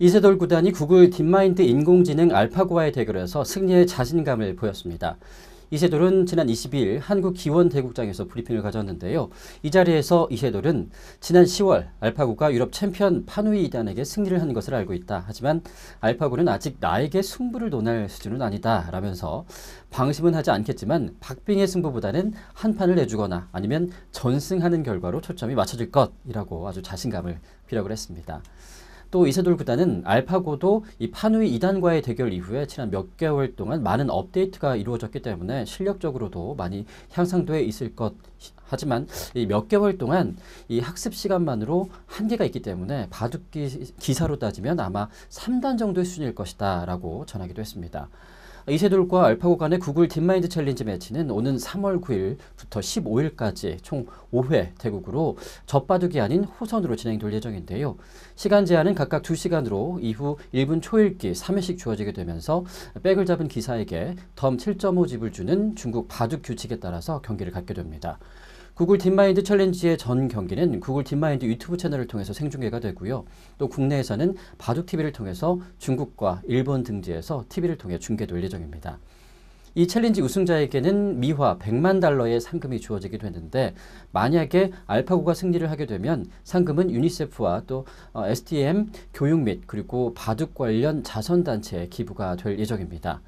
이세돌 구단이 구글 딥마인드 인공지능 알파고와의 대결에서 승리의 자신감을 보였습니다. 이세돌은 지난 22일 한국 기원 대국장에서 브리핑을 가졌는데요. 이 자리에서 이세돌은 지난 10월 알파고가 유럽 챔피언 판후이 2단에게 승리를 한 것을 알고 있다. 하지만 알파고는 아직 나에게 승부를 논할 수준은 아니다. 라면서 방심은 하지 않겠지만 박빙의 승부보다는 한 판을 내주거나 아니면 전승하는 결과로 초점이 맞춰질 것이라고 아주 자신감을 피력을 했습니다. 또 이세돌 구단은 알파고도 이 판후이 2단과의 대결 이후에 지난 몇 개월 동안 많은 업데이트가 이루어졌기 때문에 실력적으로도 많이 향상돼 있을 것 하지만 이 몇 개월 동안 이 학습 시간만으로 한계가 있기 때문에 바둑 기사로 따지면 아마 3단 정도의 수준일 것이다 라고 전하기도 했습니다. 이세돌과 알파고 간의 구글 딥마인드 챌린지 매치는 오는 3월 9일부터 15일까지 총 5회 대국으로 접바둑이 아닌 호선으로 진행될 예정인데요. 시간 제한은 각각 2시간으로 이후 1분 초읽기 3회씩 주어지게 되면서 백을 잡은 기사에게 덤 7.5집을 주는 중국 바둑 규칙에 따라서 경기를 갖게 됩니다. 구글 딥마인드 챌린지의 전 경기는 구글 딥마인드 유튜브 채널을 통해서 생중계가 되고요. 또 국내에서는 바둑TV를 통해서 중국과 일본 등지에서 TV를 통해 중계될 예정입니다. 이 챌린지 우승자에게는 미화 100만 달러의 상금이 주어지게 되는데 만약에 알파고가 승리를 하게 되면 상금은 유니세프와 또 STM 교육 및 그리고 바둑 관련 자선단체에 기부가 될 예정입니다.